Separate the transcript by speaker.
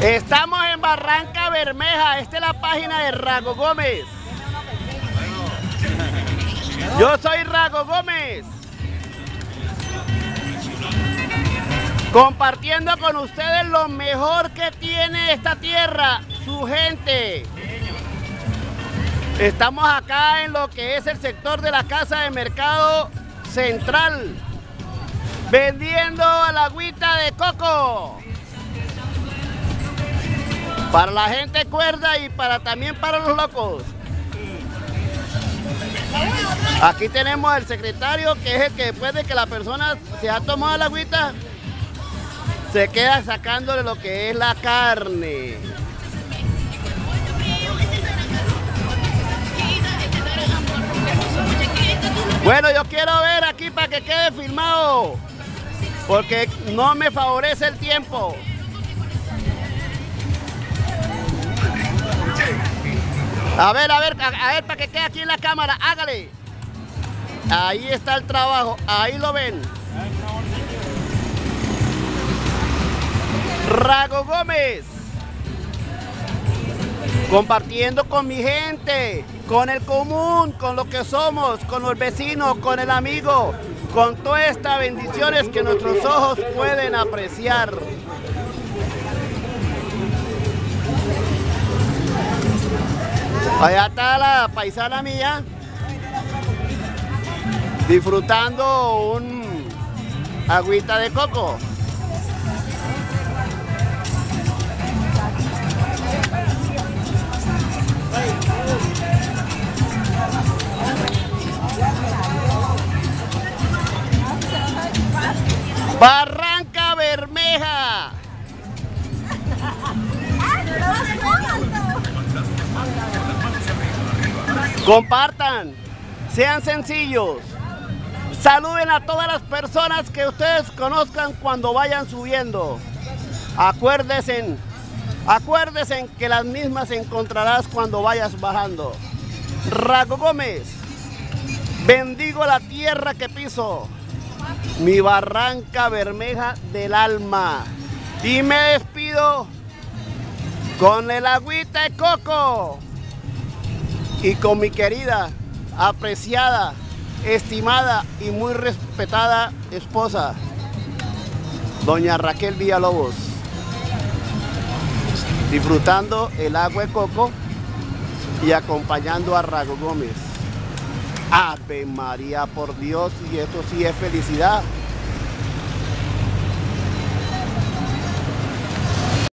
Speaker 1: Estamos en Barranca Bermeja, esta es la página de Rago Gómez. Yo soy Rago Gómez. Compartiendo con ustedes lo mejor que tiene esta tierra, su gente. Estamos acá en lo que es el sector de la Casa de Mercado Central, vendiendo la agüita de coco. Para la gente cuerda y para también para los locos. Aquí tenemos al secretario que es el que después de que la persona se ha tomado la agüita, se queda sacándole lo que es la carne. Bueno, yo quiero ver aquí para que quede filmado, porque no me favorece el tiempo. A ver, a ver, a, ver, para que quede aquí en la cámara, hágale. Ahí está el trabajo, ahí lo ven. Rago Gómez. Compartiendo con mi gente, con el común, con lo que somos, con los vecinos, con el amigo, con todas estas bendiciones que nuestros ojos pueden apreciar. Allá está la paisana mía disfrutando un agüita de coco. Barranca Bermeja. Compartan, sean sencillos. Saluden a todas las personas que ustedes conozcan cuando vayan subiendo. Acuérdense, acuérdense que las mismas encontrarás cuando vayas bajando. Rago Gómez, bendigo la tierra que piso, mi barranca bermeja del alma. Y me despido con el agüita de coco y con mi querida, apreciada, estimada y muy respetada esposa, doña Raquel Villalobos, disfrutando el agua de coco y acompañando a Rago Gómez. Ave María, por Dios, y esto sí es felicidad.